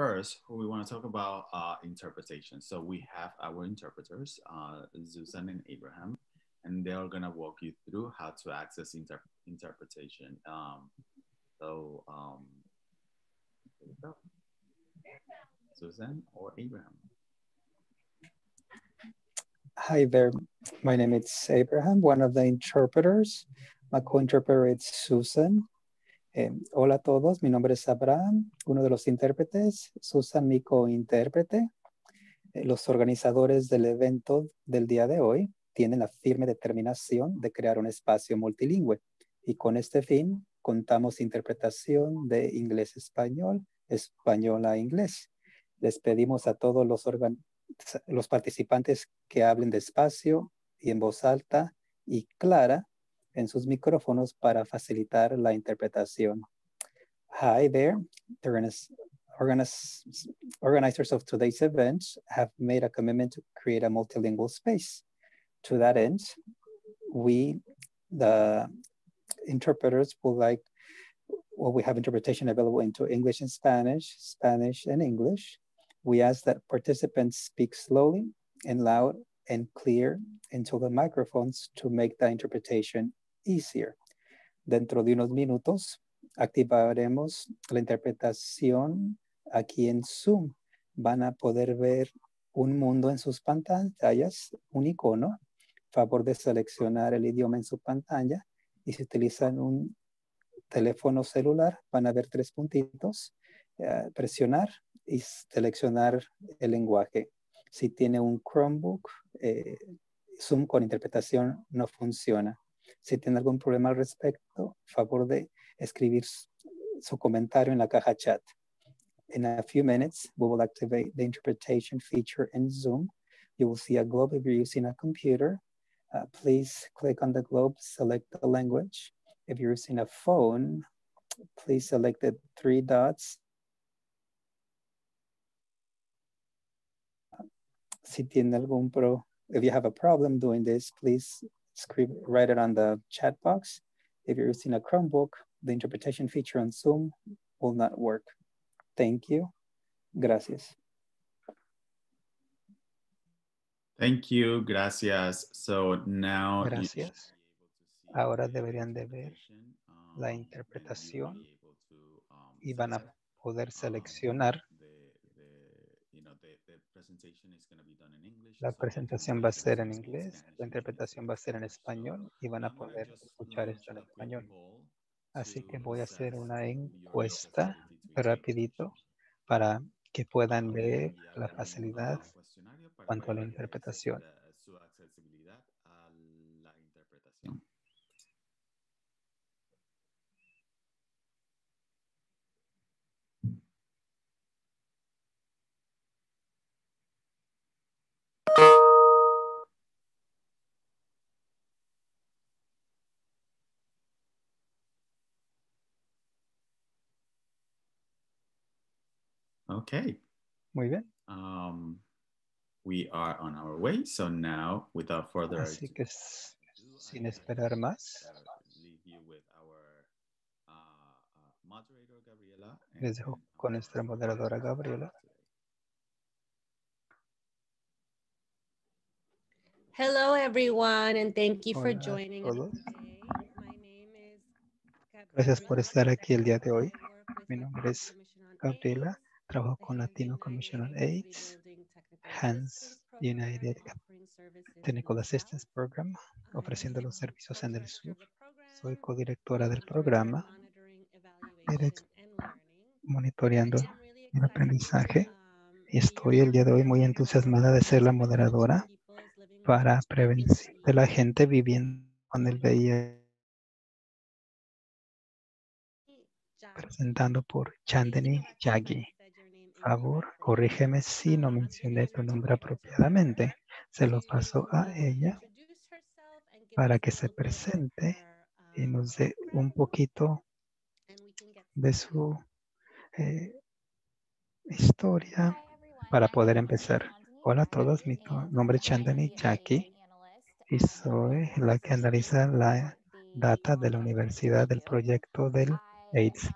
first, we want to talk about uh, interpretation. So we have our interpreters, uh, Susan and Abraham, and they're gonna walk you through how to access inter interpretation. Um, so, um. Susan or Abraham? Hi there, my name is Abraham, one of the interpreters. My co-interpreter is Susan. Eh, hola a todos, mi nombre es Abraham, uno de los intérpretes, Susan, mi co-intérprete. Eh, los organizadores del evento del día de hoy tienen la firme determinación de crear un espacio multilingüe y con este fin contamos interpretación de inglés-español, español a inglés. Les pedimos a todos los, los participantes que hablen despacio y en voz alta y clara en sus micrófonos para facilitar la interpretación. Hi there, the organizers of today's event have made a commitment to create a multilingual space. To that end, we, the interpreters, would like, well, we have interpretation available into English and Spanish, Spanish and English. We ask that participants speak slowly and loud and clear into the microphones to make the interpretation easier. Dentro de unos minutos activaremos la interpretación aquí en Zoom. Van a poder ver un mundo en sus pantallas, un icono. Favor de seleccionar el idioma en su pantalla y si utilizan un teléfono celular van a ver tres puntitos, eh, presionar y seleccionar el lenguaje. Si tiene un Chromebook, eh, Zoom con interpretación no funciona. Si tiene algún problema al respecto, favor de escribir su comentario en la caja chat. In a few minutes, we will activate the interpretation feature in Zoom. You will see a globe if you're using a computer. Uh, please click on the globe, select the language. If you're using a phone, please select the three dots si tiene algún pro, if you have a problem doing this, please script, write it on the chat box. If you're using a Chromebook, the interpretation feature on Zoom will not work. Thank you. Gracias. Thank you. Gracias. So now. Gracias. Ahora deberían de ver la interpretación um, y van a poder um, seleccionar La presentación va a ser en inglés, la interpretación va a ser en español y van a poder escuchar esto en español. Así que voy a hacer una encuesta rapidito para que puedan ver la facilidad cuanto a la interpretación. Okay. Muy bien. Um, we are on our way. So now, without further Así que sin esperar más, leave you with our uh, moderator Gabriela. les dejo con nuestra moderadora Gabriela. Hello, everyone, and thank you for joining us today. My name is Gracias por estar aquí el día de hoy. Mi nombre es Gabriela. Trabajo con Latino Commission on AIDS, HANS United Technical Assistance Program, ofreciendo los servicios en el sur. Soy codirectora del programa, monitoreando el aprendizaje y estoy el día de hoy muy entusiasmada de ser la moderadora para prevenir de la gente viviendo con el VIH presentando por Chandani Yagi favor, corrígeme si no mencioné tu nombre apropiadamente. Se lo paso a ella para que se presente y nos dé un poquito de su eh, historia para poder empezar. Hola a todos, mi nombre es Chandani Jackie y soy la que analiza la data de la Universidad del proyecto del AIDS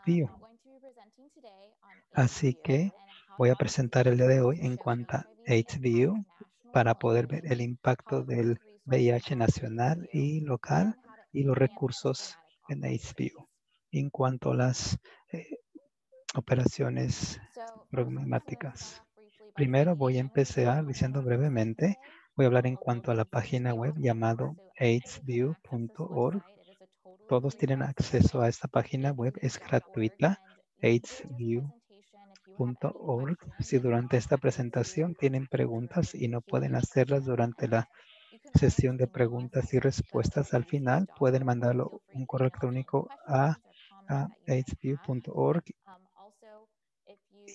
Así que voy a presentar el día de hoy en cuanto a HVU para poder ver el impacto del VIH nacional y local y los recursos en HVU. En cuanto a las eh, operaciones problemáticas. Primero voy a empezar diciendo brevemente, voy a hablar en cuanto a la página web llamado aidsview.org. Todos tienen acceso a esta página web, es gratuita, aidsview.org. Si durante esta presentación tienen preguntas y no pueden hacerlas durante la sesión de preguntas y respuestas al final, pueden mandarlo un correo electrónico a, a aidsview.org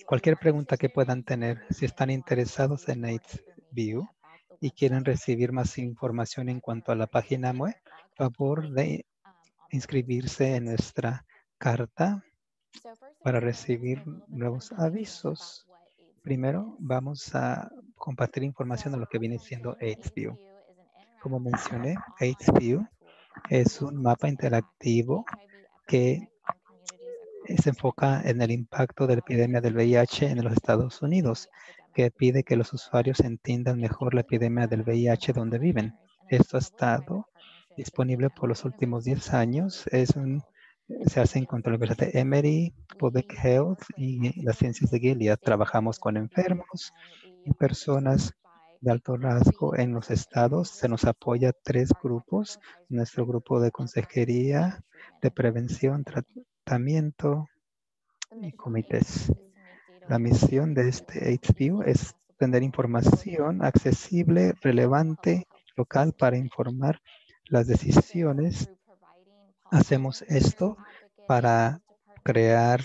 cualquier pregunta que puedan tener, si están interesados en AidesView y quieren recibir más información en cuanto a la página web, favor de inscribirse en nuestra carta para recibir nuevos avisos. Primero, vamos a compartir información de lo que viene siendo AidesView. Como mencioné, AidesView es un mapa interactivo que se enfoca en el impacto de la epidemia del VIH en los Estados Unidos, que pide que los usuarios entiendan mejor la epidemia del VIH donde viven. Esto ha estado disponible por los últimos 10 años. Es un, se hace contra la Universidad de Emory, Public Health y las ciencias de Gilead. Trabajamos con enfermos y personas de alto rasgo en los estados. Se nos apoya tres grupos. Nuestro grupo de consejería, de prevención, tratamiento y comités. La misión de este HView es tener información accesible, relevante, local para informar las decisiones. Hacemos esto para crear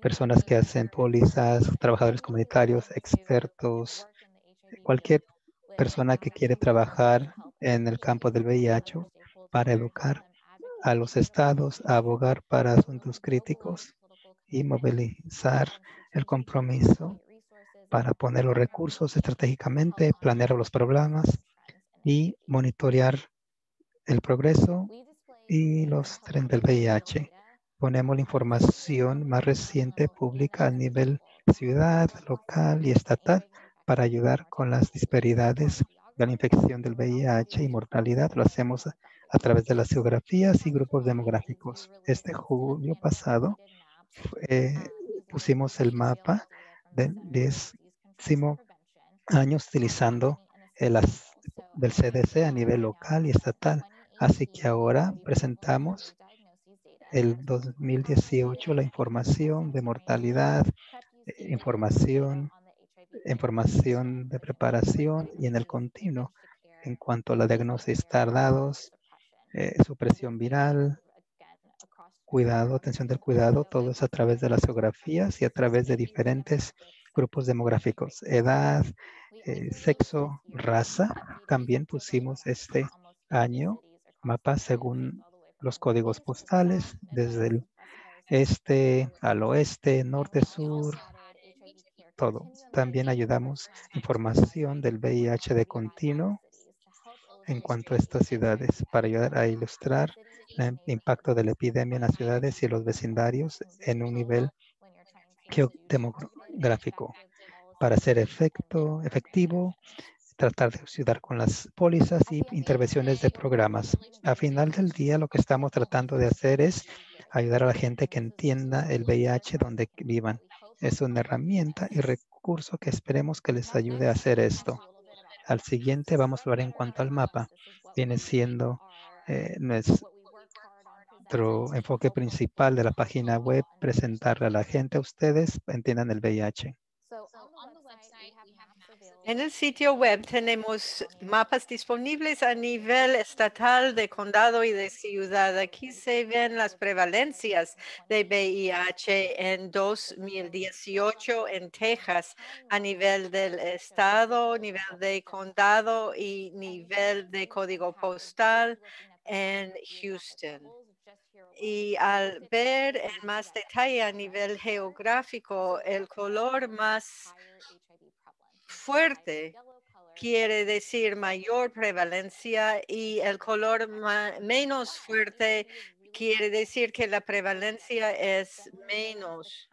personas que hacen pólizas, trabajadores comunitarios, expertos, cualquier persona que quiere trabajar en el campo del VIH para educar a los estados abogar para asuntos críticos y movilizar el compromiso para poner los recursos estratégicamente, planear los programas y monitorear el progreso y los trenes del VIH. Ponemos la información más reciente pública a nivel ciudad, local y estatal para ayudar con las disparidades de la infección del VIH y mortalidad. Lo hacemos a través de las geografías y grupos demográficos. Este julio pasado pusimos el mapa del décimo año utilizando el del CDC a nivel local y estatal. Así que ahora presentamos el 2018 la información de mortalidad, eh, información, información de preparación y en el continuo en cuanto a la diagnosis tardados, eh, supresión viral, cuidado, atención del cuidado, todo es a través de las geografías y a través de diferentes grupos demográficos, edad, eh, sexo, raza. También pusimos este año mapas según los códigos postales, desde el este al oeste, norte, sur, todo. También ayudamos información del VIH de continuo en cuanto a estas ciudades para ayudar a ilustrar el impacto de la epidemia en las ciudades y los vecindarios en un nivel demográfico. Para ser efecto, efectivo, tratar de ayudar con las pólizas y intervenciones de programas. A final del día, lo que estamos tratando de hacer es ayudar a la gente que entienda el VIH donde vivan. Es una herramienta y recurso que esperemos que les ayude a hacer esto. Al siguiente vamos a hablar en cuanto al mapa. Viene siendo eh, nuestro enfoque principal de la página web, presentarle a la gente, a ustedes, entiendan el VIH. En el sitio web tenemos mapas disponibles a nivel estatal de condado y de ciudad. Aquí se ven las prevalencias de VIH en 2018 en Texas a nivel del estado, nivel de condado y nivel de código postal en Houston. Y al ver en más detalle a nivel geográfico, el color más fuerte quiere decir mayor prevalencia y el color menos fuerte quiere decir que la prevalencia es menos.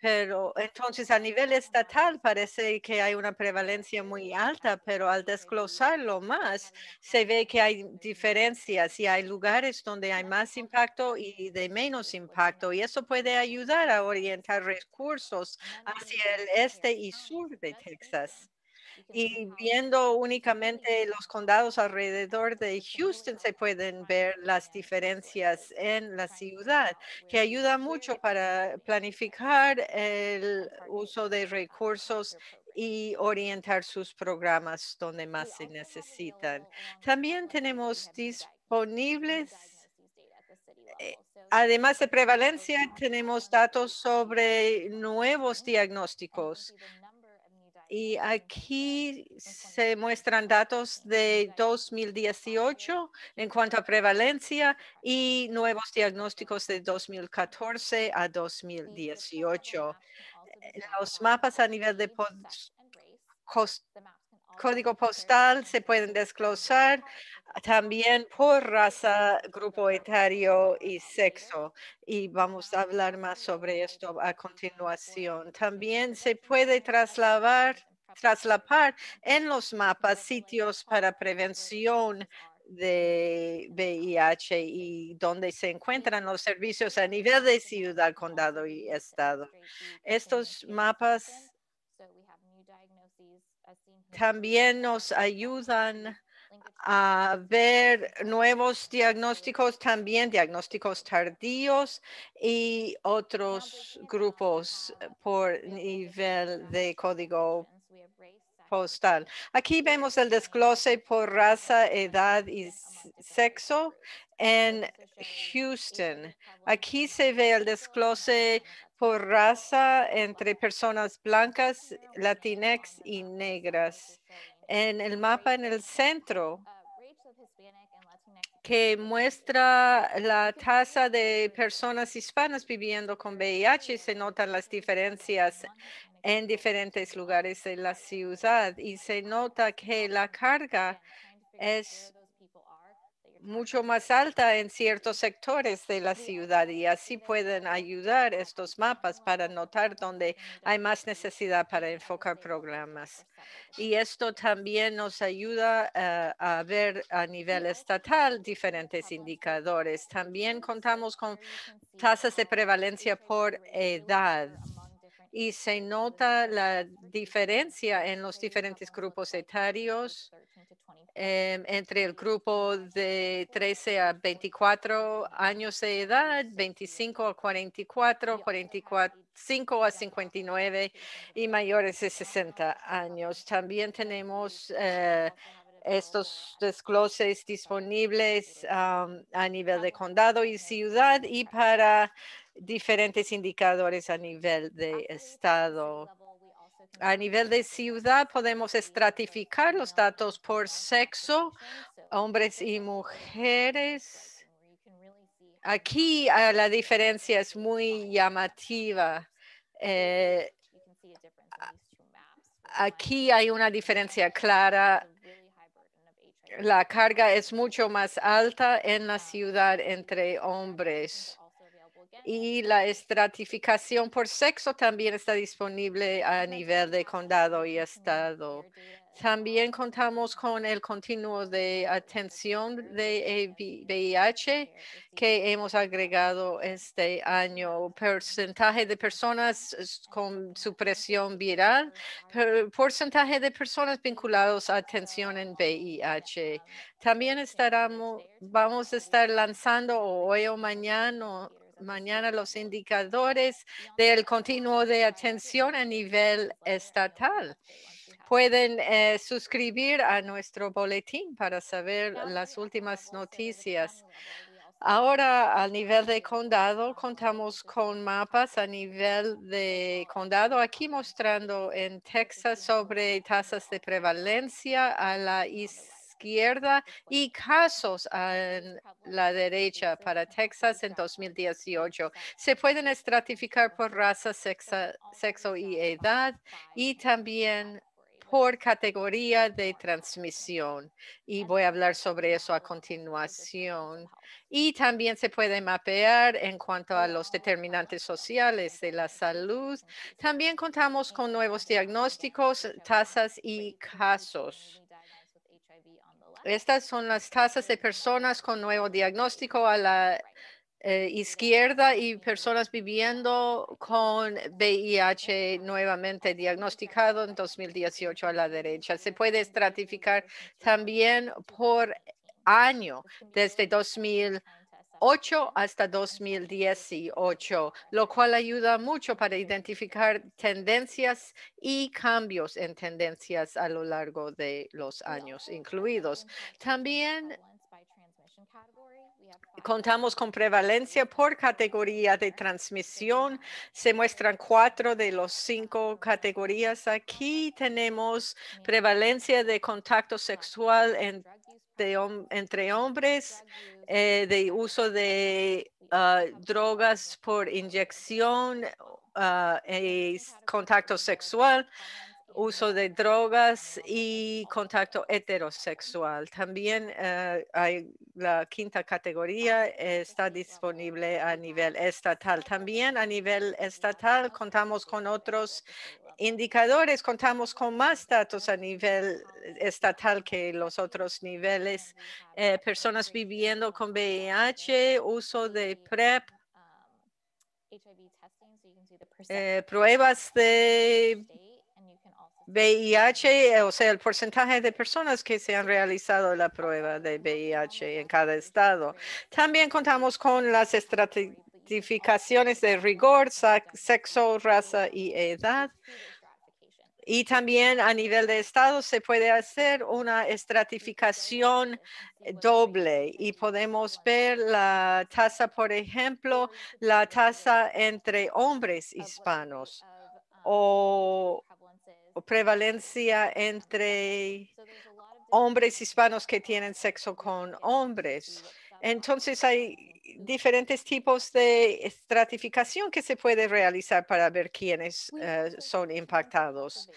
Pero entonces a nivel estatal parece que hay una prevalencia muy alta, pero al desglosarlo más, se ve que hay diferencias y hay lugares donde hay más impacto y de menos impacto. Y eso puede ayudar a orientar recursos hacia el este y sur de Texas. Y viendo únicamente los condados alrededor de Houston se pueden ver las diferencias en la ciudad, que ayuda mucho para planificar el uso de recursos y orientar sus programas donde más se necesitan. También tenemos disponibles eh, Además de prevalencia, tenemos datos sobre nuevos diagnósticos y aquí se muestran datos de 2018 en cuanto a prevalencia y nuevos diagnósticos de 2014 a 2018. Eh, los mapas a nivel de código postal se pueden desglosar también por raza, grupo etario y sexo. Y vamos a hablar más sobre esto a continuación. También se puede trasladar, traslapar en los mapas sitios para prevención de VIH y donde se encuentran los servicios a nivel de ciudad, condado y estado. Estos mapas también nos ayudan a ver nuevos diagnósticos, también diagnósticos tardíos y otros grupos por nivel de código postal. Aquí vemos el desglose por raza, edad y sexo en Houston. Aquí se ve el desglose por raza entre personas blancas, latinex y negras. En el mapa en el centro, que muestra la tasa de personas hispanas viviendo con VIH, se notan las diferencias en diferentes lugares de la ciudad y se nota que la carga es mucho más alta en ciertos sectores de la ciudad y así pueden ayudar estos mapas para notar dónde hay más necesidad para enfocar programas. Y esto también nos ayuda eh, a ver a nivel estatal diferentes indicadores. También contamos con tasas de prevalencia por edad y se nota la diferencia en los diferentes grupos etarios Em, entre el grupo de 13 a 24 años de edad, 25 a 44, 45 a 59 y mayores de 60 años. También tenemos eh, estos desgloses disponibles a nivel de condado y ciudad y para diferentes indicadores a nivel de estado. A nivel de ciudad podemos estratificar los datos por sexo, hombres y mujeres. Aquí ah, la diferencia es muy llamativa. Eh, aquí hay una diferencia clara. La carga es mucho más alta en la ciudad entre hombres y la estratificación por sexo también está disponible a nivel de condado y estado. También contamos con el continuo de atención de VIH que hemos agregado este año. Porcentaje de personas con supresión viral, porcentaje de personas vinculados a atención en VIH. También estaremos, vamos a estar lanzando hoy o mañana mañana los indicadores del continuo de atención a nivel estatal. Pueden eh, suscribir a nuestro boletín para saber las últimas noticias. Ahora, a nivel de condado, contamos con mapas a nivel de condado, aquí mostrando en Texas sobre tasas de prevalencia a la isla izquierda y casos en la derecha para Texas en 2018. Se pueden estratificar por raza, sexo y edad y también por categoría de transmisión. Y voy a hablar sobre eso a continuación. Y también se puede mapear en cuanto a los determinantes sociales de la salud. También contamos con nuevos diagnósticos, tasas y casos. Estas son las tasas de personas con nuevo diagnóstico a la eh, izquierda y personas viviendo con VIH nuevamente diagnosticado en 2018 a la derecha. Se puede estratificar también por año desde 2008 hasta 2018, lo cual ayuda mucho para identificar tendencias y cambios en tendencias a lo largo de los años incluidos. También Contamos con prevalencia por categoría de transmisión. Se muestran cuatro de los cinco categorías. Aquí tenemos prevalencia de contacto sexual entre hombres, eh, de uso de ah, drogas por inyección, uh, contacto sexual uso de drogas y contacto heterosexual. También eh, hay la quinta categoría, está disponible a nivel estatal. También a nivel estatal contamos con otros indicadores, contamos con más datos a nivel estatal que los otros niveles. Eh, personas viviendo con VIH, uso de PrEP, eh, pruebas de VIH, o sea, el porcentaje de personas que se han realizado la prueba de VIH en cada estado. También contamos con las estratificaciones de rigor, sexo, raza y edad. Y también a nivel de estado se puede hacer una estratificación doble y podemos ver la tasa, por ejemplo, la tasa entre hombres hispanos o prevalencia entre hombres hispanos que tienen sexo con hombres. Entonces hay diferentes tipos de estratificación que se puede realizar para ver quiénes eh, son impactados.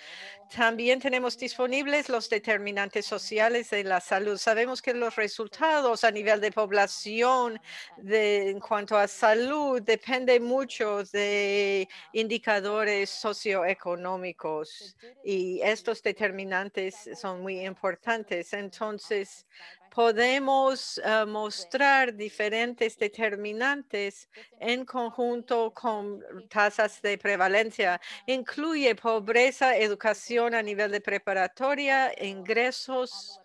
También tenemos disponibles los determinantes sociales de la salud. Sabemos que los resultados a nivel de población de, en cuanto a salud depende mucho de indicadores socioeconómicos y estos determinantes son muy importantes. Entonces, podemos eh, mostrar diferentes determinantes en conjunto con tasas de prevalencia. Incluye pobreza, educación a nivel de preparatoria, ingresos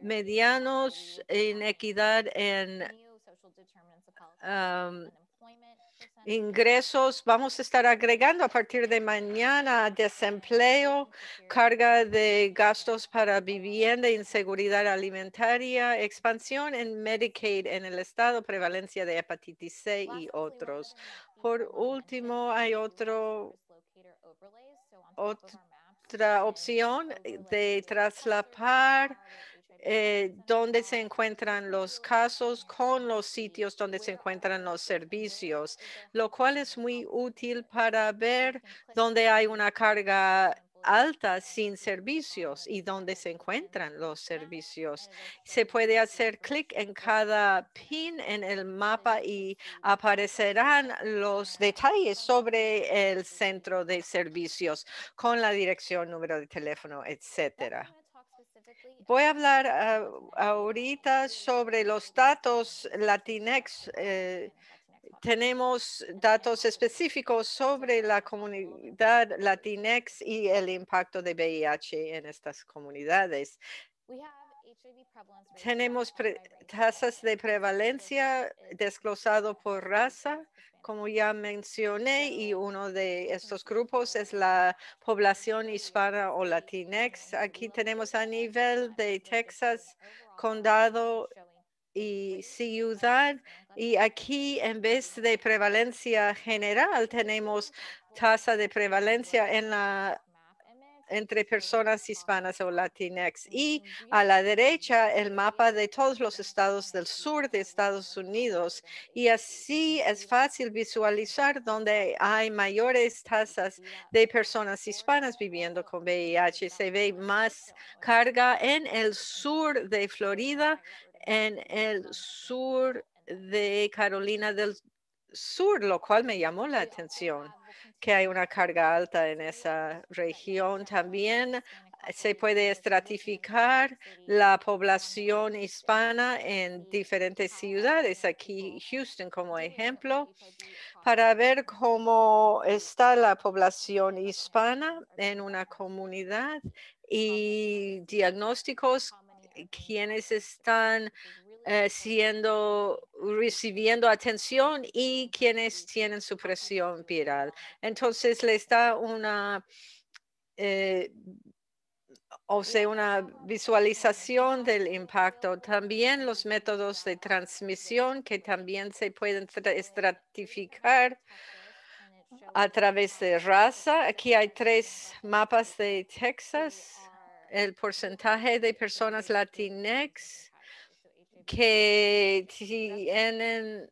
medianos, inequidad en ingresos. Vamos a estar agregando a partir de mañana desempleo, carga de gastos para vivienda, inseguridad alimentaria, expansión en Medicaid en el estado, prevalencia de hepatitis C y otros. Por último, hay otro, otra opción de traslapar eh, donde se encuentran los casos con los sitios donde se encuentran los servicios, lo cual es muy útil para ver dónde hay una carga alta sin servicios y dónde se encuentran los servicios. Se puede hacer clic en cada pin en el mapa y aparecerán los detalles sobre el centro de servicios con la dirección, número de teléfono, etcétera. Voy a hablar ah, ahorita sobre los datos Latinex. Eh, tenemos datos específicos sobre la comunidad Latinex y el impacto de VIH en estas comunidades. Tenemos tasas de prevalencia desglosado por raza como ya mencioné, y uno de estos grupos es la población hispana o latinex. Aquí tenemos a nivel de Texas, condado y ciudad. Y aquí, en vez de prevalencia general, tenemos tasa de prevalencia en la entre personas hispanas o latinex. Y a la derecha, el mapa de todos los estados del sur de Estados Unidos. Y así es fácil visualizar donde hay mayores tasas de personas hispanas viviendo con VIH. Se ve más carga en el sur de Florida, en el sur de Carolina del Sur, lo cual me llamó la atención que hay una carga alta en esa región. También se puede estratificar la población hispana en diferentes ciudades. Aquí Houston como ejemplo, para ver cómo está la población hispana en una comunidad y diagnósticos, quienes están eh, siendo, recibiendo atención y quienes tienen supresión viral. Entonces, les da una, eh, o sea, una visualización del impacto. También los métodos de transmisión que también se pueden estratificar a través de raza. Aquí hay tres mapas de Texas. El porcentaje de personas latinex que tienen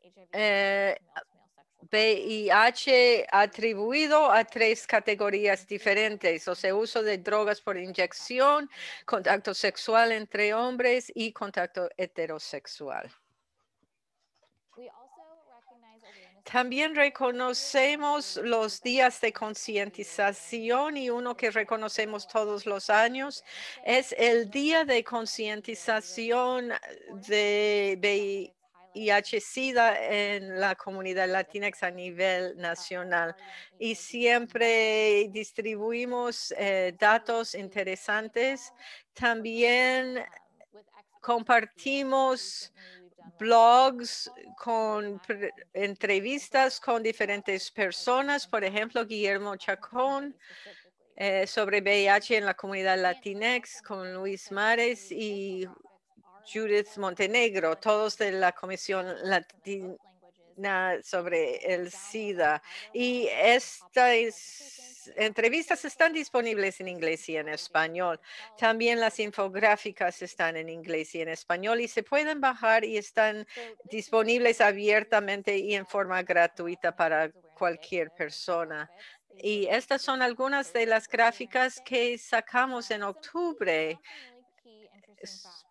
VIH eh, atribuido a tres categorías diferentes, o sea, uso de drogas por inyección, contacto sexual entre hombres y contacto heterosexual. También reconocemos los días de concientización y uno que reconocemos todos los años es el día de concientización de VIH-Sida en la comunidad latina a nivel nacional. Y siempre distribuimos eh, datos interesantes. También compartimos blogs con entrevistas con diferentes personas, por ejemplo, Guillermo Chacón eh, sobre VIH en la comunidad latinex con Luis Mares y Judith Montenegro, todos de la Comisión Latina sobre el SIDA. Y estas entrevistas están disponibles en inglés y en español. También las infográficas están en inglés y en español y se pueden bajar y están disponibles abiertamente y en forma gratuita para cualquier persona. Y estas son algunas de las gráficas que sacamos en octubre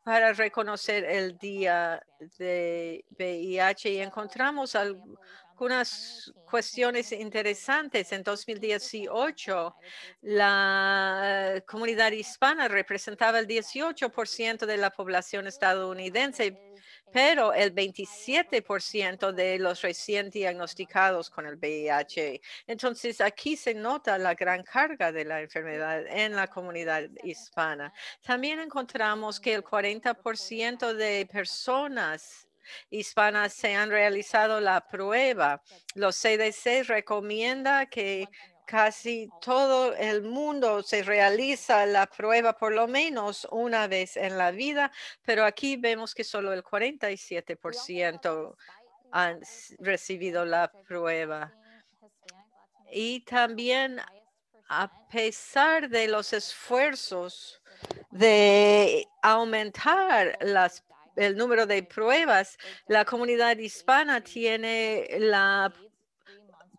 para reconocer el día de VIH y encontramos algunas cuestiones interesantes. En 2018, la comunidad hispana representaba el 18% de la población estadounidense pero el 27% de los recién diagnosticados con el VIH. Entonces, aquí se nota la gran carga de la enfermedad en la comunidad hispana. También encontramos que el 40% de personas hispanas se han realizado la prueba. Los CDC recomienda que casi todo el mundo se realiza la prueba por lo menos una vez en la vida, pero aquí vemos que solo el 47% han recibido la prueba. Y también a pesar de los esfuerzos de aumentar las, el número de pruebas, la comunidad hispana tiene la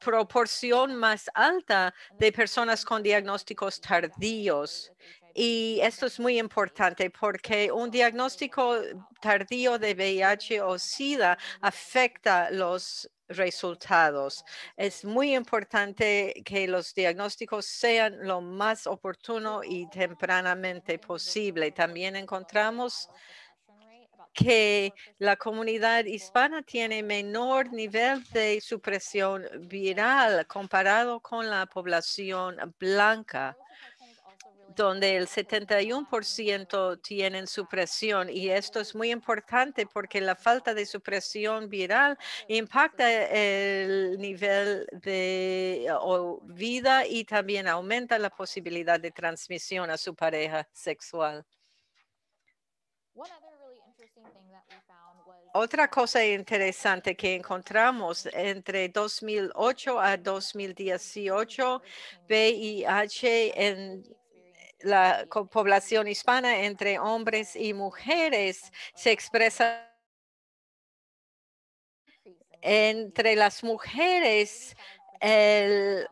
proporción más alta de personas con diagnósticos tardíos. Y esto es muy importante porque un diagnóstico tardío de VIH o SIDA afecta los resultados. Es muy importante que los diagnósticos sean lo más oportuno y tempranamente posible. También encontramos que la comunidad hispana tiene menor nivel de supresión viral comparado con la población blanca donde el 71% tienen supresión. Y esto es muy importante porque la falta de supresión viral impacta el nivel de vida y también aumenta la posibilidad de transmisión a su pareja sexual. Otra cosa interesante que encontramos entre 2008 a 2018, VIH en la población hispana entre hombres y mujeres se expresa entre las mujeres el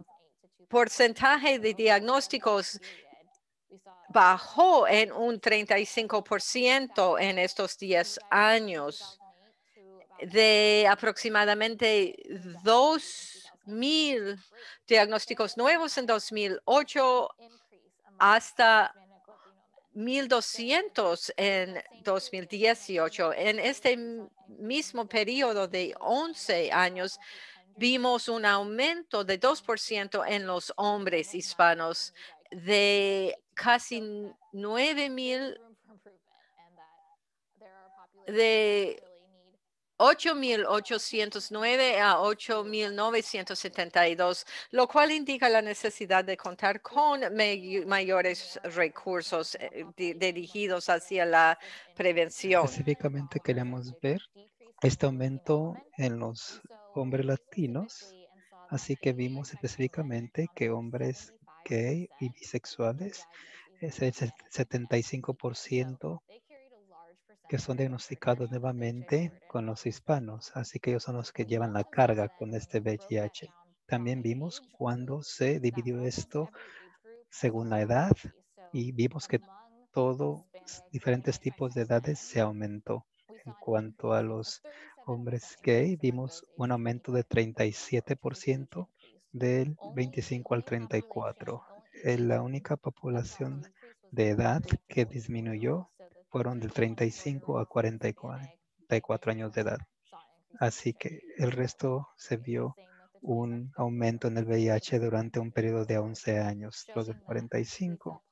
porcentaje de diagnósticos bajó en un 35% en estos 10 años de aproximadamente 2.000 diagnósticos nuevos en 2008 hasta 1.200 en 2018. En este mismo periodo de 11 años, vimos un aumento de 2% en los hombres hispanos de casi 9.000 de 8.809 a 8.972, lo cual indica la necesidad de contar con mayores recursos eh, dirigidos hacia la prevención. Específicamente queremos ver este aumento en los hombres latinos, así que vimos específicamente que hombres gay y bisexuales es el 75% que son diagnosticados nuevamente con los hispanos, así que ellos son los que llevan la carga con este VIH. También vimos cuando se dividió esto según la edad y vimos que todos diferentes tipos de edades se aumentó. En cuanto a los hombres gay, vimos un aumento de 37% del 25 al 34. Es la única población de edad que disminuyó fueron del 35 a 44 años de edad. Así que el resto se vio un aumento en el VIH durante un periodo de 11 años. Los de 45,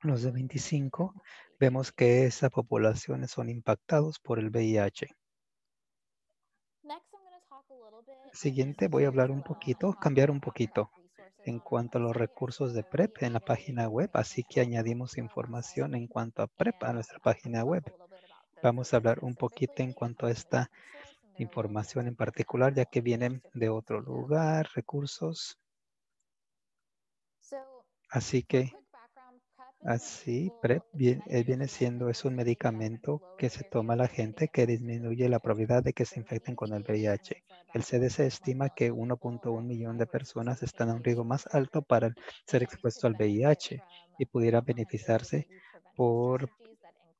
los de 25, vemos que esas poblaciones son impactados por el VIH. Siguiente, voy a hablar un poquito, cambiar un poquito en cuanto a los recursos de PrEP en la página web, así que añadimos información en cuanto a PrEP a nuestra página web. Vamos a hablar un poquito en cuanto a esta información en particular, ya que vienen de otro lugar, recursos. Así que Así, PrEP eh, viene, siendo, es un medicamento que se toma la gente que disminuye la probabilidad de que se infecten con el VIH. El CDC estima que 1.1 millón de personas están a un riesgo más alto para ser expuesto al VIH y pudiera beneficiarse por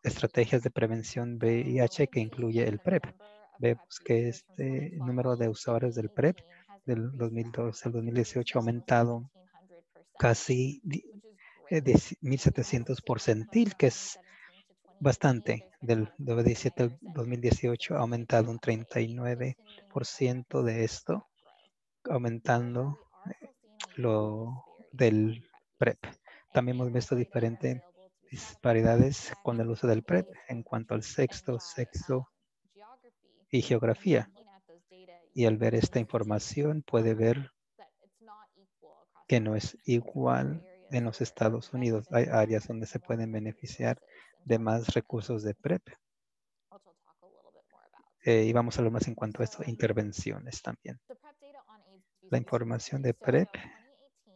estrategias de prevención VIH que incluye el PrEP. Vemos que este número de usuarios del PrEP del 2012 al 2018 ha aumentado casi de 1700 porcentil, que es bastante. Del 2017 al 2018 ha aumentado un 39% de esto, aumentando eh, lo del PrEP. También hemos visto diferentes disparidades con el uso del PrEP en cuanto al sexo, sexo y geografía. Y al ver esta información puede ver que no es igual en los Estados Unidos. Hay áreas donde se pueden beneficiar de más recursos de PrEP. Eh, y vamos a hablar más en cuanto a esto, intervenciones también. La información de PrEP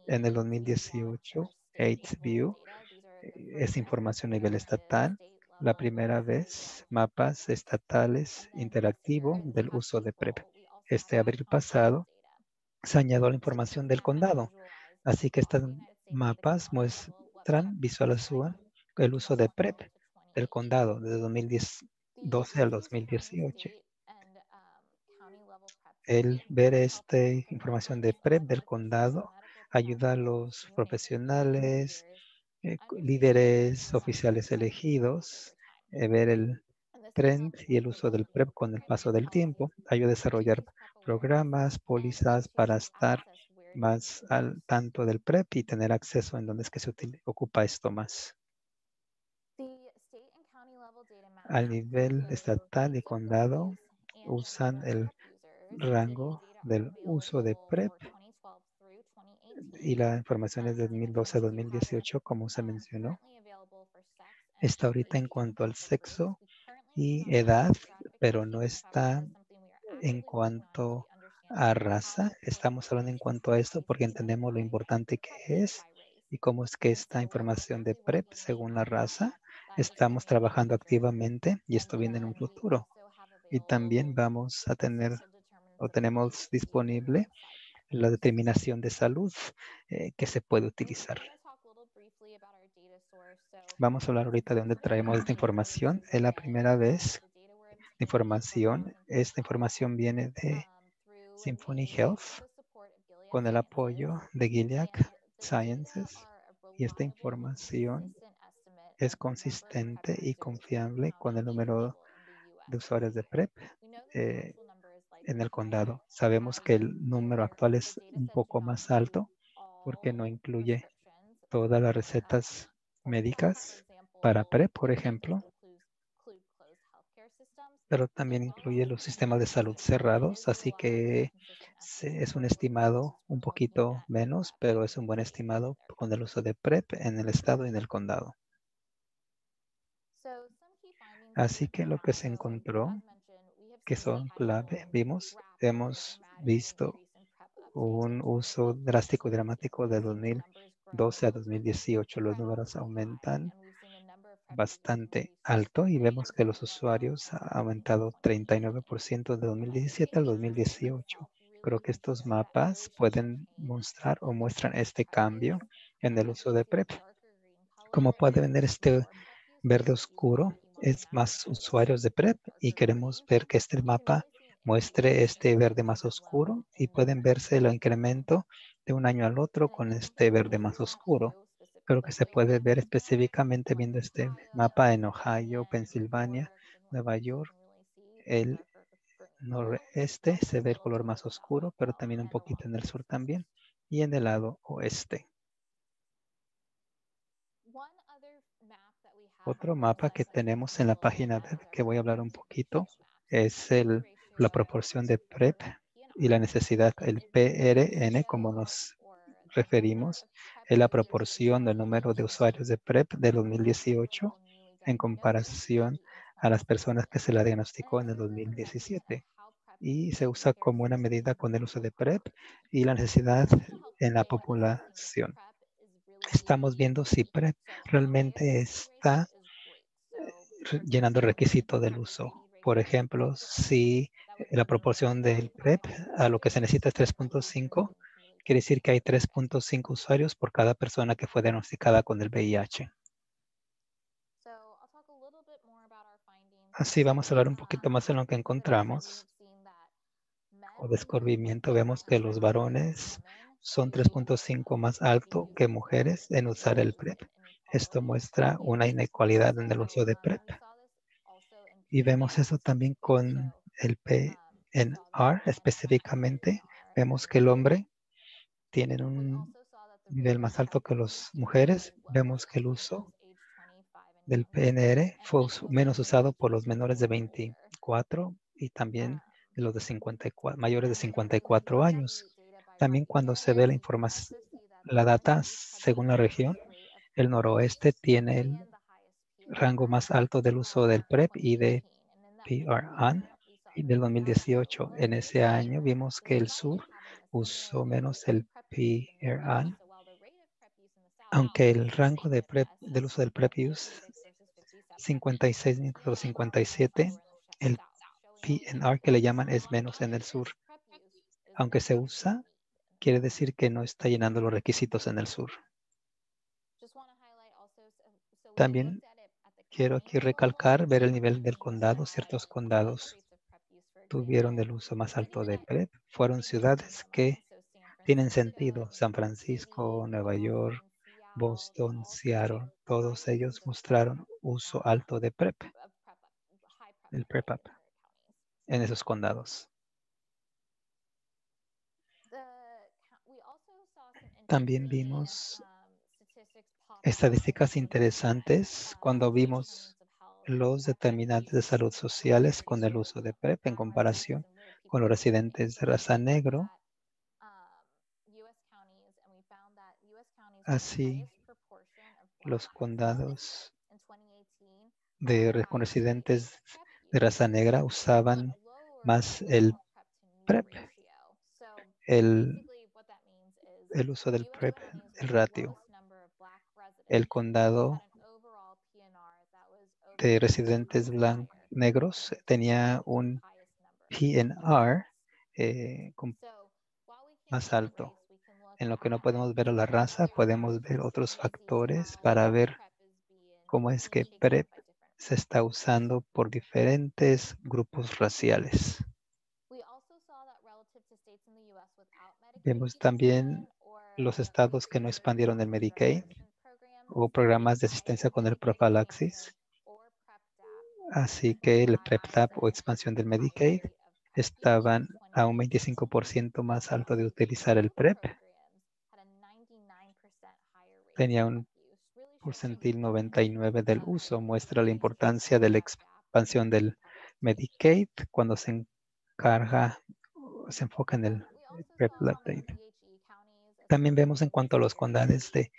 en el 2018, AIDSView, eh, es información a nivel estatal. La primera vez, mapas estatales interactivo del uso de PrEP. Este abril pasado se añadió la información del condado. Así que estas mapas muestran, visualizan el uso de PrEP del condado de 2012 al 2018. El ver esta información de PrEP del condado ayuda a los profesionales, eh, líderes oficiales elegidos, eh, ver el trend y el uso del PrEP con el paso del tiempo. Ayuda a desarrollar programas, pólizas para estar más al tanto del PrEP y tener acceso en donde es que se ocupa esto más. Al nivel estatal y condado usan el rango del uso de PrEP y la información es de 2012 a 2018, como se mencionó. Está ahorita en cuanto al sexo y edad, pero no está en cuanto a raza. Estamos hablando en cuanto a esto porque entendemos lo importante que es y cómo es que esta información de PrEP, según la raza, estamos trabajando activamente y esto viene en un futuro. Y también vamos a tener o tenemos disponible la determinación de salud eh, que se puede utilizar. Vamos a hablar ahorita de dónde traemos esta información. Es la primera vez información. Esta información viene de Symphony Health con el apoyo de Gilead Sciences y esta información es consistente y confiable con el número de usuarios de PrEP eh, en el condado. Sabemos que el número actual es un poco más alto porque no incluye todas las recetas médicas para PrEP, por ejemplo, pero también incluye los sistemas de salud cerrados, así que es un estimado un poquito menos, pero es un buen estimado con el uso de PrEP en el estado y en el condado. Así que lo que se encontró, que son clave, vimos, hemos visto un uso drástico y dramático de 2012 a 2018. Los números aumentan bastante alto y vemos que los usuarios han aumentado 39% de 2017 al 2018. Creo que estos mapas pueden mostrar o muestran este cambio en el uso de PrEP. Como pueden ver, este verde oscuro es más usuarios de PrEP y queremos ver que este mapa muestre este verde más oscuro y pueden verse el incremento de un año al otro con este verde más oscuro. Creo que se puede ver específicamente viendo este mapa en Ohio, Pensilvania, Nueva York. El noreste se ve el color más oscuro, pero también un poquito en el sur también. Y en el lado oeste. Otro mapa que tenemos en la página web que voy a hablar un poquito es el, la proporción de PrEP y la necesidad, el PRN, como nos referimos, es la proporción del número de usuarios de PrEP de 2018 en comparación a las personas que se la diagnosticó en el 2017 y se usa como una medida con el uso de PrEP y la necesidad en la población. Estamos viendo si PrEP realmente está eh, llenando requisito del uso. Por ejemplo, si la proporción del PrEP a lo que se necesita es 3.5, Quiere decir que hay 3.5 usuarios por cada persona que fue diagnosticada con el VIH. Así vamos a hablar un poquito más de lo que encontramos. O descubrimiento, vemos que los varones son 3.5 más alto que mujeres en usar el PrEP. Esto muestra una inequalidad en el uso de PrEP. Y vemos eso también con el PNR específicamente. Vemos que el hombre tienen un nivel más alto que las mujeres. Vemos que el uso del PNR fue menos usado por los menores de 24 y también de los de 54, mayores de 54 años. También cuando se ve la información, la data según la región, el noroeste tiene el rango más alto del uso del PrEP y de PRN del 2018. En ese año vimos que el sur usó menos el PRN, aunque el rango de del uso del PrEP-Use 56 57, el PNR que le llaman es menos en el sur. Aunque se usa, quiere decir que no está llenando los requisitos en el sur. También quiero aquí recalcar, ver el nivel del condado. Ciertos condados tuvieron el uso más alto de PrEP. Fueron ciudades que tienen sentido. San Francisco, Nueva York, Boston, Seattle, todos ellos mostraron uso alto de PrEP, el PrEP en esos condados. También vimos estadísticas interesantes cuando vimos los determinantes de salud sociales con el uso de PrEP en comparación con los residentes de raza negro Así, los condados de, con residentes de raza negra usaban más el PrEP, el, el uso del PrEP, el ratio. el condado de residentes blancos negros tenía un PNR eh, más alto. En lo que no podemos ver la raza, podemos ver otros factores para ver cómo es que PrEP se está usando por diferentes grupos raciales. Vemos también los estados que no expandieron el Medicaid o programas de asistencia con el profilaxis. Así que el PrEP-TAP o expansión del Medicaid estaban a un 25% más alto de utilizar el PrEP. Tenía un porcentil 99 del uso. Muestra la importancia de la expansión del Medicaid cuando se encarga, se enfoca en el PrEP También vemos en cuanto a los condados de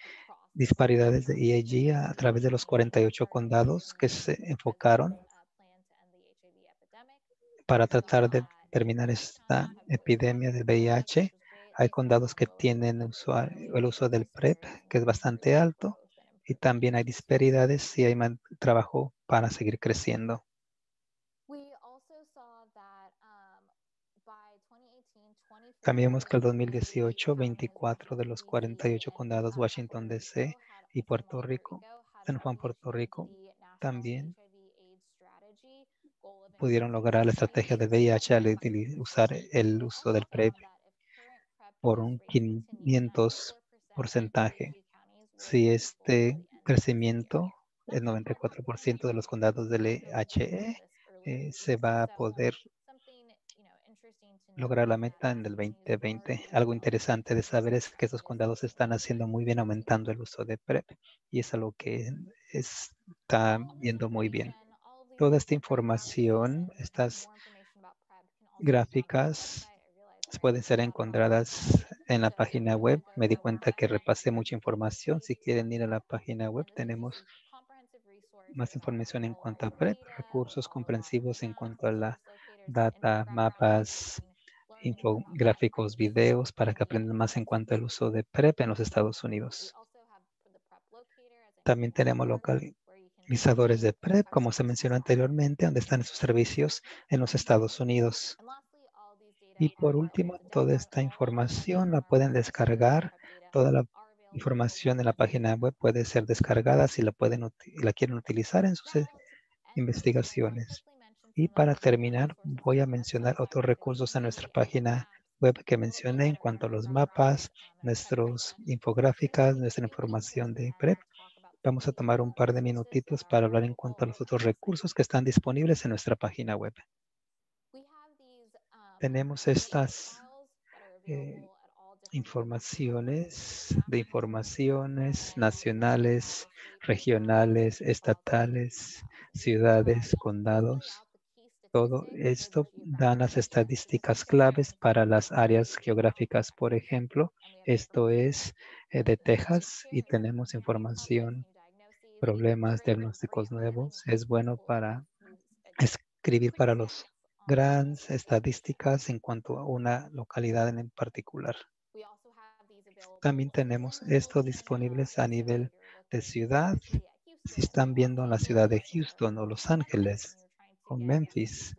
disparidades de EAG a, través de los 48 condados que se enfocaron para tratar de terminar esta epidemia de VIH. Hay condados que tienen el uso del PrEP, que es bastante alto, y también hay disparidades y hay trabajo para seguir creciendo. También que el 2018, 24 de los 48 condados Washington DC y Puerto Rico, San Juan, Puerto Rico, también pudieron lograr la estrategia de VIH al usar el uso del PrEP por un 500 porcentaje. Si este crecimiento, el 94% de los condados del EHE, eh, se va a poder lograr la meta en el 2020. Algo interesante de saber es que estos condados están haciendo muy bien, aumentando el uso de PrEP y es algo que está yendo muy bien. Toda esta información, estas gráficas pueden ser encontradas en la página web. Me di cuenta que repasé mucha información. Si quieren ir a la página web, tenemos más información en cuanto a PrEP, recursos comprensivos en cuanto a la data, mapas, infográficos, videos para que aprendan más en cuanto al uso de PrEP en los Estados Unidos. También tenemos localizadores de PrEP, como se mencionó anteriormente, donde están sus servicios en los Estados Unidos. Y por último, toda esta información la pueden descargar. Toda la información en la página web puede ser descargada si la, pueden, la quieren utilizar en sus eh, investigaciones. Y para terminar, voy a mencionar otros recursos en nuestra página web que mencioné en cuanto a los mapas, nuestros infográficas, nuestra información de PrEP. Vamos a tomar un par de minutitos para hablar en cuanto a los otros recursos que están disponibles en nuestra página web. Tenemos estas eh, informaciones de informaciones nacionales, regionales, estatales, ciudades, condados todo esto da las estadísticas claves para las áreas geográficas. Por ejemplo, esto es eh, de Texas y tenemos información, problemas diagnósticos nuevos. Es bueno para escribir para los grandes estadísticas en cuanto a una localidad en particular. También tenemos esto disponibles a nivel de ciudad. Si están viendo la ciudad de Houston o Los Ángeles, con Memphis.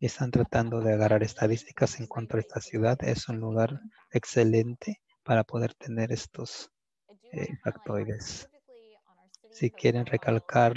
Están tratando de agarrar estadísticas en cuanto a esta ciudad. Es un lugar excelente para poder tener estos eh, factores. Si quieren recalcar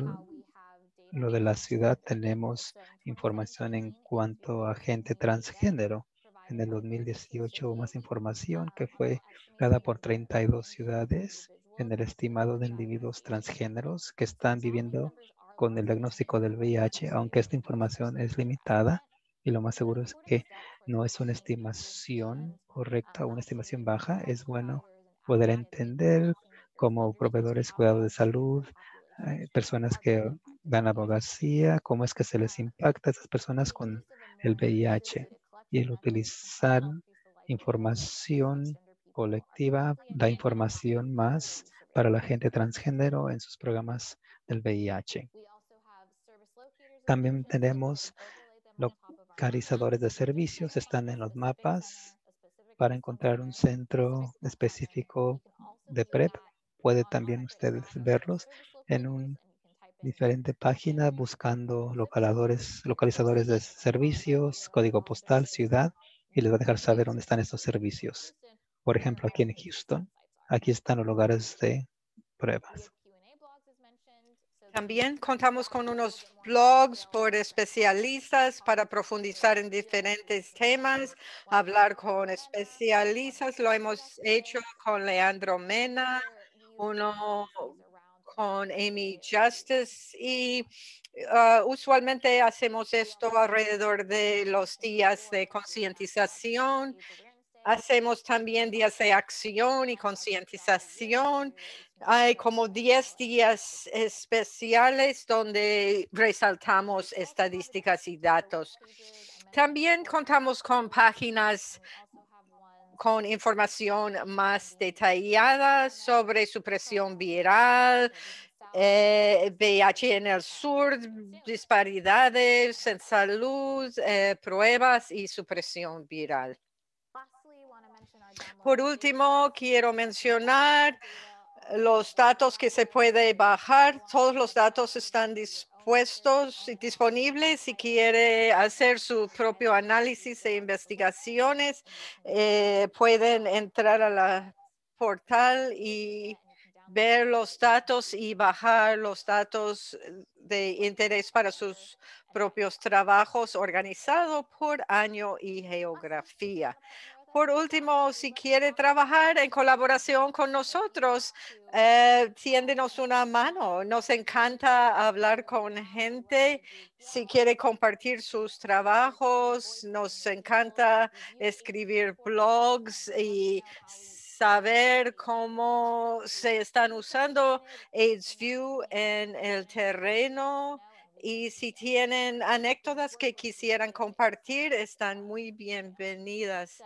lo de la ciudad, tenemos información en cuanto a gente transgénero. En el 2018 hubo más información que fue dada por 32 ciudades en el estimado de individuos transgéneros que están viviendo con el diagnóstico del VIH, aunque esta información es limitada y lo más seguro es que no es una estimación correcta, una estimación baja, es bueno poder entender como proveedores de cuidados de salud, eh, personas que dan abogacía, cómo es que se les impacta a esas personas con el VIH y el utilizar información colectiva da información más para la gente transgénero en sus programas del VIH. También tenemos localizadores de servicios, están en los mapas para encontrar un centro específico de PrEP. puede también ustedes verlos en un diferente página buscando localizadores, localizadores de servicios, código postal, ciudad, y les va a dejar saber dónde están estos servicios. Por ejemplo, aquí en Houston, aquí están los lugares de pruebas. También contamos con unos blogs por especialistas para profundizar en diferentes temas, hablar con especialistas. Lo hemos hecho con Leandro Mena, uno con Amy Justice y ah, usualmente hacemos esto alrededor de los días de concientización. Hacemos también días de acción y concientización hay como 10 días especiales donde resaltamos estadísticas y datos. También contamos con páginas con información más detallada sobre supresión viral, VIH eh, en el sur, disparidades en salud, eh, pruebas y supresión viral. Por último, quiero mencionar los datos que se puede bajar, todos los datos están dispuestos y disponibles. Si quiere hacer su propio análisis e investigaciones, eh, pueden entrar a la portal y ver los datos y bajar los datos de interés para sus propios trabajos organizado por año y geografía. Por último, si quiere trabajar en colaboración con nosotros, eh, tiéndenos una mano. Nos encanta hablar con gente. Si quiere compartir sus trabajos, nos encanta escribir blogs y saber cómo se están usando AIDSView en el terreno. Y si tienen anécdotas que quisieran compartir, están muy bienvenidas.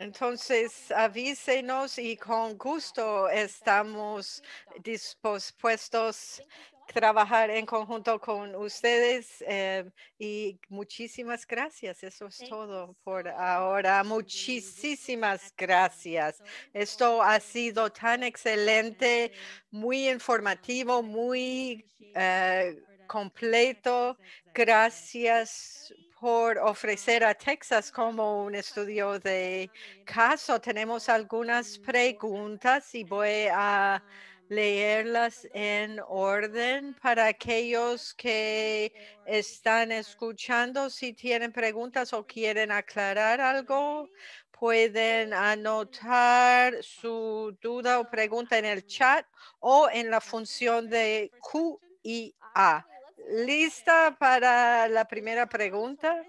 Entonces, avísenos y con gusto estamos dispuestos a trabajar en conjunto con ustedes eh, y muchísimas gracias. Eso es todo por ahora. Muchísimas gracias. Esto ha sido tan excelente, muy informativo, muy eh, completo. Gracias por ofrecer a Texas como un estudio de caso. Tenemos algunas preguntas y voy a leerlas en orden para aquellos que están escuchando. Si tienen preguntas o quieren aclarar algo, pueden anotar su duda o pregunta en el chat o en la función de Q y A. ¿Lista para la primera pregunta?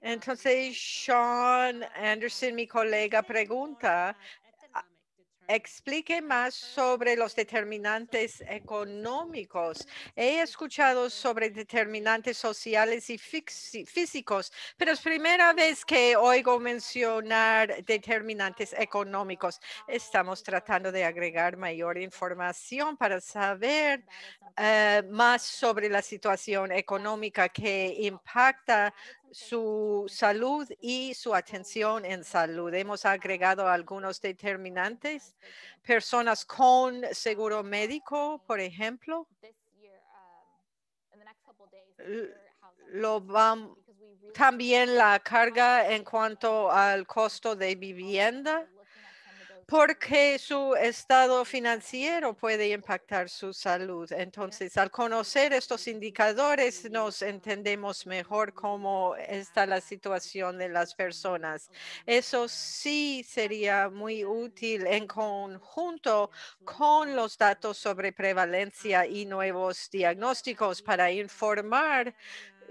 Entonces, Sean Anderson, mi colega, pregunta, Explique más sobre los determinantes económicos. He escuchado sobre determinantes sociales y físicos, pero es primera vez que oigo mencionar determinantes económicos. Estamos tratando de agregar mayor información para saber eh, más sobre la situación económica que impacta su salud y su atención en salud. Hemos agregado algunos determinantes, personas con seguro médico, por ejemplo. Lo también la carga en cuanto al costo de vivienda porque su estado financiero puede impactar su salud. Entonces, al conocer estos indicadores, nos entendemos mejor cómo está la situación de las personas. Eso sí sería muy útil en conjunto con los datos sobre prevalencia y nuevos diagnósticos para informar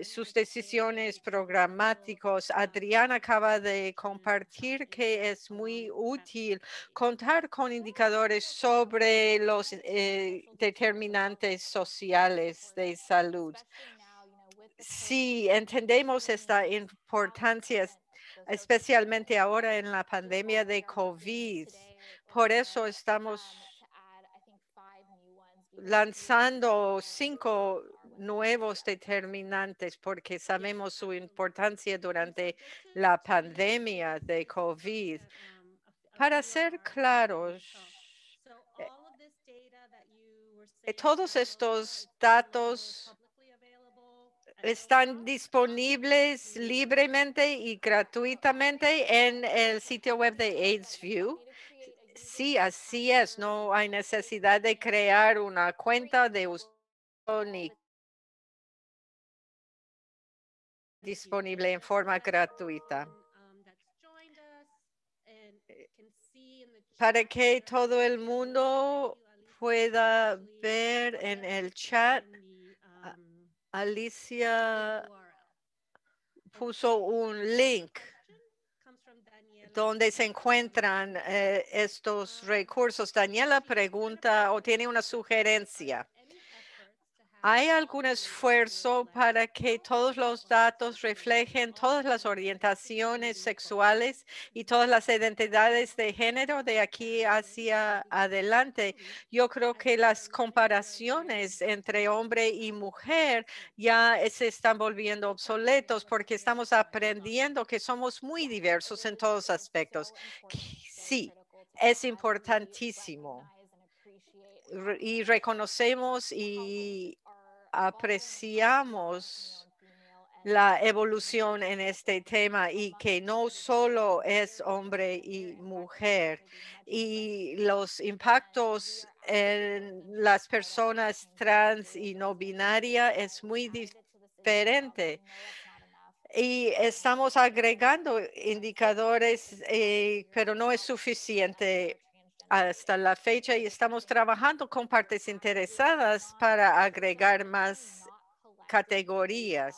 sus decisiones programáticos. Adriana acaba de compartir que es muy útil contar con indicadores sobre los eh, determinantes sociales de salud. Si entendemos esta importancia, especialmente ahora en la pandemia de COVID, por eso estamos lanzando cinco nuevos determinantes porque sabemos su importancia durante la pandemia de COVID. Para ser claros, todos estos datos están disponibles libremente y gratuitamente en el sitio web de AIDSView. Sí, así es. No hay necesidad de crear una cuenta de uso ni disponible en forma gratuita. Para que todo el mundo pueda ver en el chat Alicia puso un link donde se encuentran eh, estos recursos. Daniela pregunta o tiene una sugerencia. ¿Hay algún esfuerzo para que todos los datos reflejen todas las orientaciones sexuales y todas las identidades de género de aquí hacia adelante? Yo creo que las comparaciones entre hombre y mujer ya se están volviendo obsoletos porque estamos aprendiendo que somos muy diversos en todos aspectos. Sí, es importantísimo y reconocemos y apreciamos la evolución en este tema y que no solo es hombre y mujer y los impactos en las personas trans y no binaria es muy diferente. Y estamos agregando indicadores, eh, pero no es suficiente hasta la fecha y estamos trabajando con partes interesadas para agregar más categorías.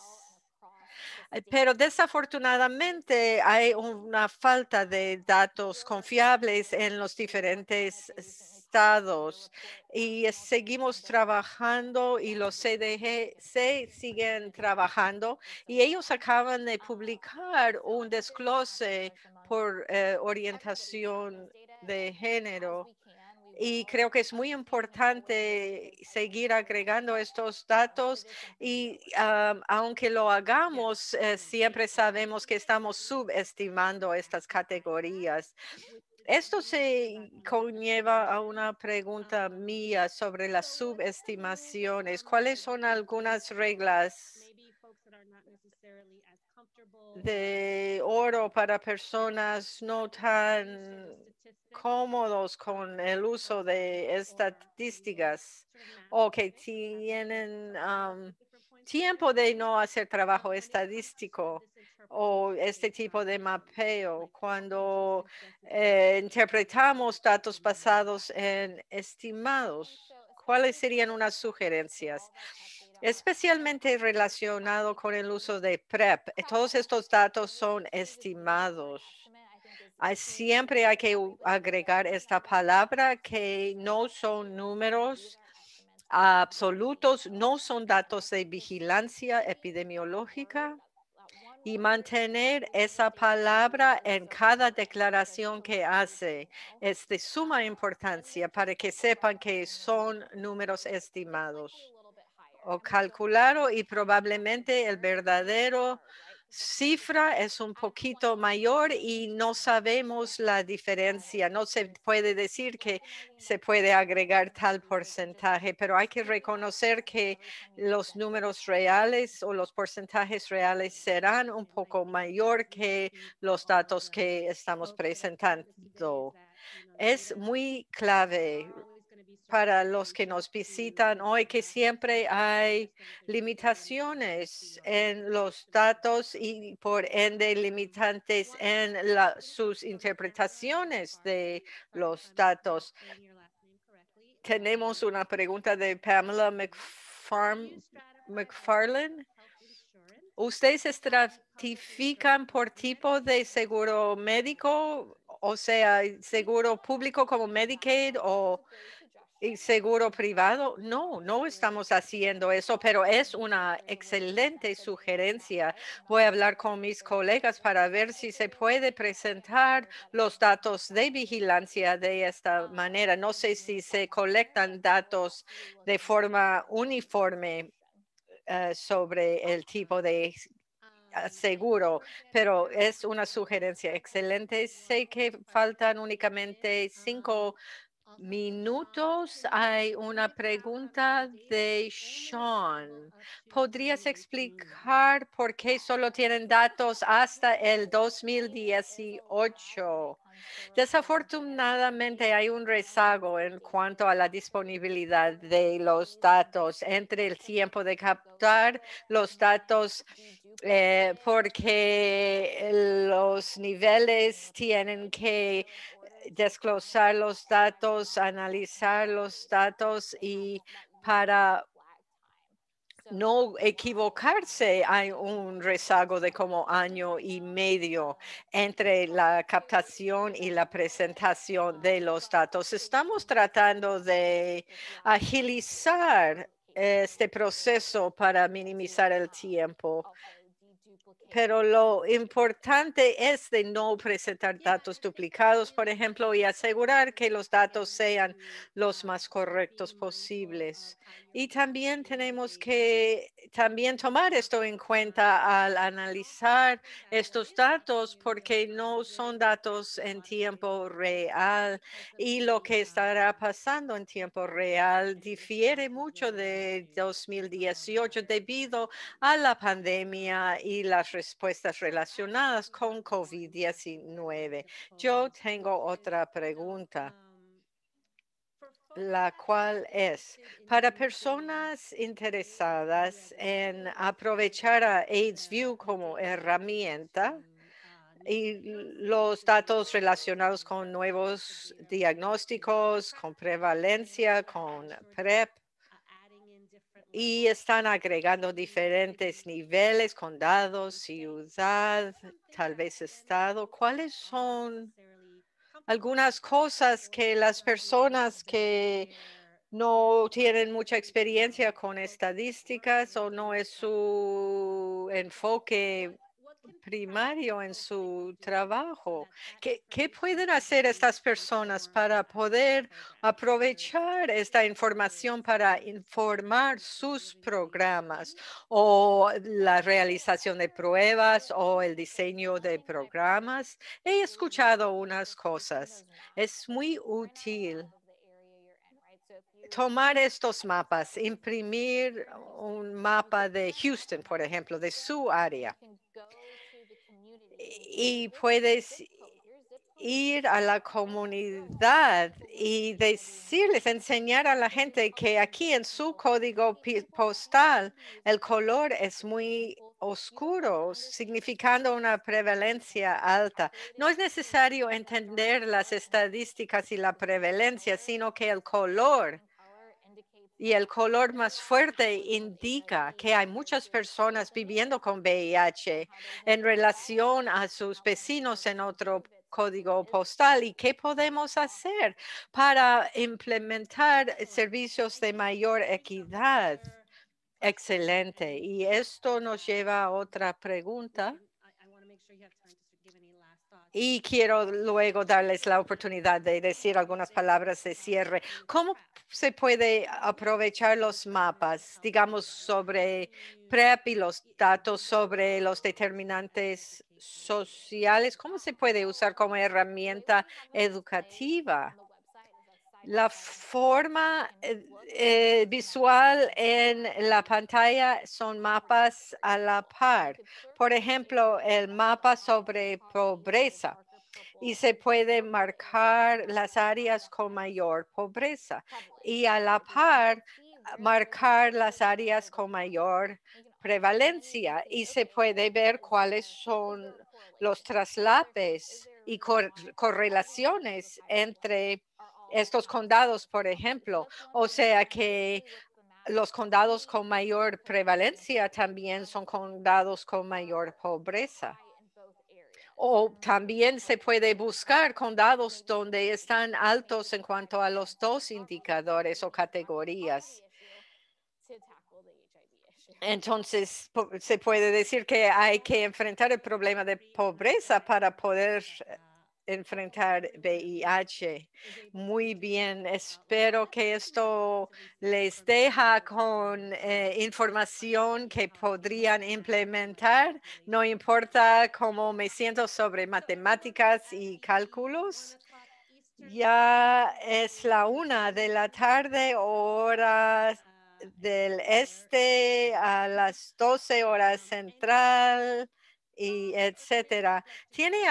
Eh, pero desafortunadamente hay una falta de datos confiables en los diferentes estados y seguimos trabajando y los CDG siguen trabajando y ellos acaban de publicar un desglose por eh, orientación de género. Y creo que es muy importante seguir agregando estos datos y aunque lo hagamos, eh, siempre sabemos que estamos subestimando estas categorías. Esto se conlleva a una pregunta mía sobre las subestimaciones. ¿Cuáles son algunas reglas de oro para personas no tan cómodos con el uso de estadísticas o que tienen tiempo de no hacer trabajo estadístico o este tipo de mapeo cuando eh, interpretamos datos basados en estimados. ¿Cuáles serían unas sugerencias? especialmente relacionado con el uso de PrEP. Todos estos datos son estimados. Siempre hay que agregar esta palabra que no son números absolutos, no son datos de vigilancia epidemiológica y mantener esa palabra en cada declaración que hace es de suma importancia para que sepan que son números estimados o calculado y probablemente el verdadero cifra es un poquito mayor y no sabemos la diferencia. No se puede decir que se puede agregar tal porcentaje, pero hay que reconocer que los números reales o los porcentajes reales serán un poco mayor que los datos que estamos presentando. Es muy clave para los que nos visitan hoy que siempre hay limitaciones en los datos y por ende limitantes en sus interpretaciones de los datos. Tenemos una pregunta de Pamela McFarland. ¿Ustedes estratifican por tipo de seguro médico, o sea, seguro público como Medicaid o y seguro privado. No, no estamos haciendo eso, pero es una excelente sugerencia. Voy a hablar con mis colegas para ver si se puede presentar los datos de vigilancia de esta manera. No sé si se colectan datos de forma uniforme eh, sobre el tipo de seguro, pero es una sugerencia excelente. Sé que faltan únicamente cinco minutos. Hay una pregunta de Sean. ¿Podrías explicar por qué solo tienen datos hasta el 2018? Desafortunadamente hay un rezago en cuanto a la disponibilidad de los datos entre el tiempo de captar los datos eh, porque los niveles tienen que desglosar los datos, analizar los datos y para no equivocarse, hay un rezago de como año y medio entre la captación y la presentación de los datos. Estamos tratando de agilizar este proceso para minimizar el tiempo pero lo importante es de no presentar datos duplicados, por ejemplo, y asegurar que los datos sean los más correctos posibles. Y también tenemos que también tomar esto en cuenta al analizar estos datos porque no son datos en tiempo real y lo que estará pasando en tiempo real difiere mucho de 2018 debido a la pandemia y las respuestas relacionadas con COVID-19. Yo tengo otra pregunta la cual es para personas interesadas en aprovechar a AIDSView como herramienta y los datos relacionados con nuevos diagnósticos, con prevalencia, con PrEP, y están agregando diferentes niveles, condados, ciudad, tal vez estado. ¿Cuáles son algunas cosas que las personas que no tienen mucha experiencia con estadísticas o no es su enfoque primario en su trabajo. ¿Qué, ¿Qué, pueden hacer estas personas para poder aprovechar esta información para informar sus programas o la realización de pruebas o el diseño de programas? He escuchado unas cosas. Es muy útil tomar estos mapas, imprimir un mapa de Houston, por ejemplo, de su área y puedes ir a la comunidad y decirles, enseñar a la gente que aquí en su código postal el color es muy oscuro, significando una prevalencia alta. No es necesario entender las estadísticas y la prevalencia, sino que el color y el color más fuerte indica que hay muchas personas viviendo con VIH en relación a sus vecinos en otro código postal y qué podemos hacer para implementar servicios de mayor equidad. Excelente. Y esto nos lleva a otra pregunta. Y quiero luego darles la oportunidad de decir algunas palabras de cierre. ¿Cómo se puede aprovechar los mapas, digamos, sobre PrEP y los datos sobre los determinantes sociales? ¿Cómo se puede usar como herramienta educativa? La forma eh, eh, visual en la pantalla son mapas a la par. Por ejemplo, el mapa sobre pobreza y se puede marcar las áreas con mayor pobreza y a la par marcar las áreas con mayor prevalencia y se puede ver cuáles son los traslapes y correlaciones entre estos condados, por ejemplo. O sea que los condados con mayor prevalencia también son condados con mayor pobreza. O también se puede buscar condados donde están altos en cuanto a los dos indicadores o categorías. Entonces, se puede decir que hay que enfrentar el problema de pobreza para poder enfrentar VIH. Muy bien, espero que esto les deja con eh, información que podrían implementar. No importa cómo me siento sobre matemáticas y cálculos. Ya es la una de la tarde, hora del este, a las 12 horas central y etcétera. ¿Tiene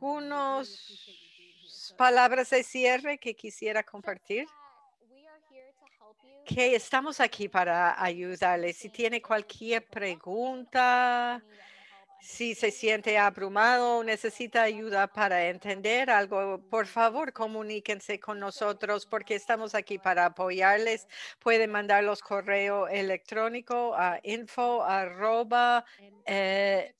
algunos palabras de cierre que quisiera compartir? Que estamos aquí para ayudarles. Si tiene cualquier pregunta, si se siente abrumado, necesita ayuda para entender algo, por favor, comuníquense con nosotros porque estamos aquí para apoyarles. Pueden mandarlos correo electrónico a info arroba eh,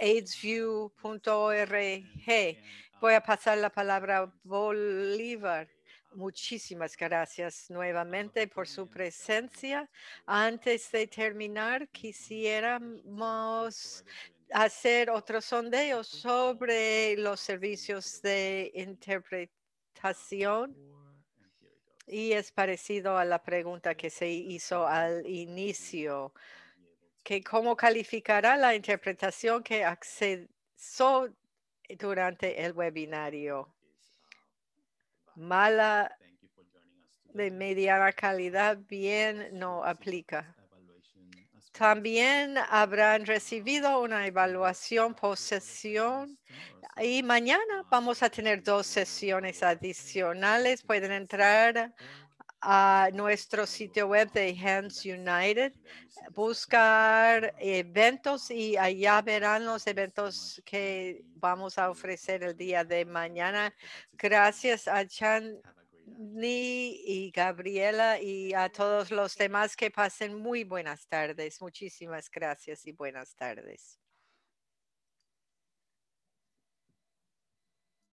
aidsview.org. Voy a pasar la palabra a Bolívar. Muchísimas gracias nuevamente por su presencia. Antes de terminar, quisiéramos hacer otro sondeo sobre los servicios de interpretación y es parecido a la pregunta que se hizo al inicio, que cómo calificará la interpretación que accedió durante el webinario. Mala de mediana calidad bien no aplica. También habrán recibido una evaluación posesión y mañana vamos a tener dos sesiones adicionales. Pueden entrar a nuestro sitio web de Hands United, buscar eventos y allá verán los eventos que vamos a ofrecer el día de mañana. Gracias a Chan y Gabriela y a todos los demás que pasen muy buenas tardes. Muchísimas gracias y buenas tardes.